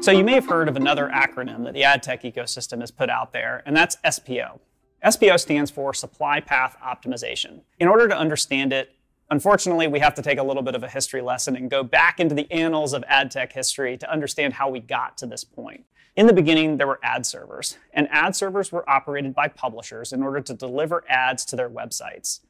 So you may have heard of another acronym that the ad tech ecosystem has put out there, and that's SPO. SPO stands for Supply Path Optimization. In order to understand it, unfortunately, we have to take a little bit of a history lesson and go back into the annals of ad tech history to understand how we got to this point. In the beginning, there were ad servers, and ad servers were operated by publishers in order to deliver ads to their websites.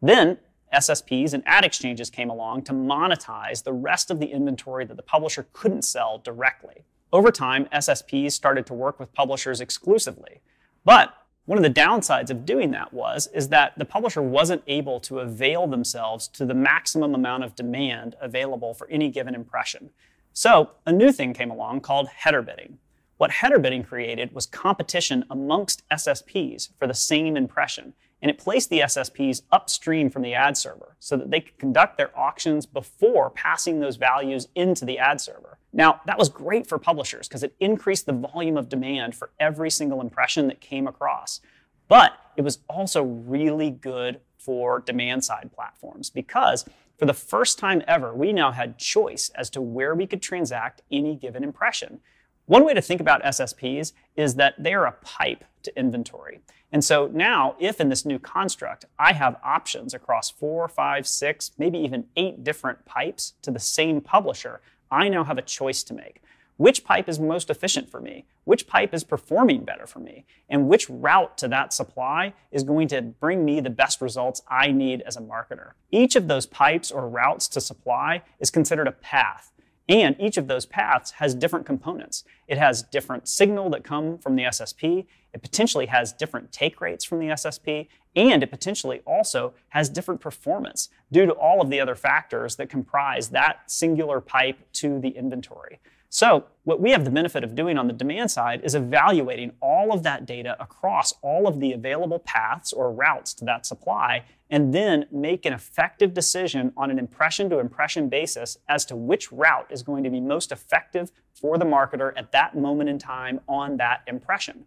Then, SSPs and ad exchanges came along to monetize the rest of the inventory that the publisher couldn't sell directly. Over time, SSPs started to work with publishers exclusively. But one of the downsides of doing that was is that the publisher wasn't able to avail themselves to the maximum amount of demand available for any given impression. So, a new thing came along called header bidding. What header bidding created was competition amongst SSPs for the same impression, and it placed the SSPs upstream from the ad server so that they could conduct their auctions before passing those values into the ad server. Now, that was great for publishers because it increased the volume of demand for every single impression that came across. But it was also really good for demand side platforms because for the first time ever, we now had choice as to where we could transact any given impression. One way to think about SSPs is that they are a pipe to inventory. And so now, if in this new construct, I have options across four, five, six, maybe even eight different pipes to the same publisher, I now have a choice to make. Which pipe is most efficient for me? Which pipe is performing better for me? And which route to that supply is going to bring me the best results I need as a marketer? Each of those pipes or routes to supply is considered a path. And each of those paths has different components. It has different signal that come from the SSP. It potentially has different take rates from the SSP. And it potentially also has different performance due to all of the other factors that comprise that singular pipe to the inventory. So, what we have the benefit of doing on the demand side is evaluating all of that data across all of the available paths or routes to that supply, and then make an effective decision on an impression to impression basis as to which route is going to be most effective for the marketer at that moment in time on that impression.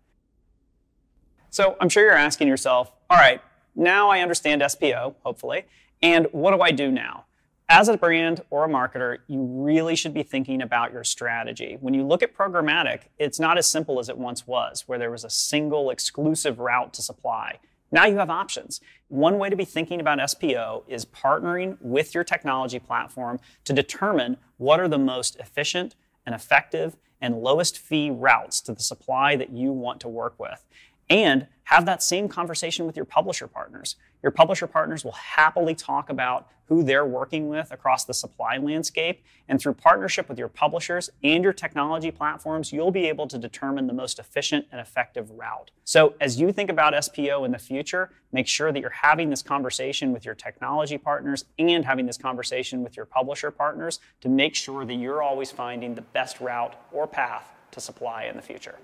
So, I'm sure you're asking yourself, all right, now I understand SPO, hopefully, and what do I do now? as a brand or a marketer, you really should be thinking about your strategy. When you look at programmatic, it's not as simple as it once was, where there was a single exclusive route to supply. Now you have options. One way to be thinking about SPO is partnering with your technology platform to determine what are the most efficient and effective and lowest fee routes to the supply that you want to work with and have that same conversation with your publisher partners. Your publisher partners will happily talk about who they're working with across the supply landscape. And through partnership with your publishers and your technology platforms, you'll be able to determine the most efficient and effective route. So, as you think about SPO in the future, make sure that you're having this conversation with your technology partners and having this conversation with your publisher partners to make sure that you're always finding the best route or path to supply in the future.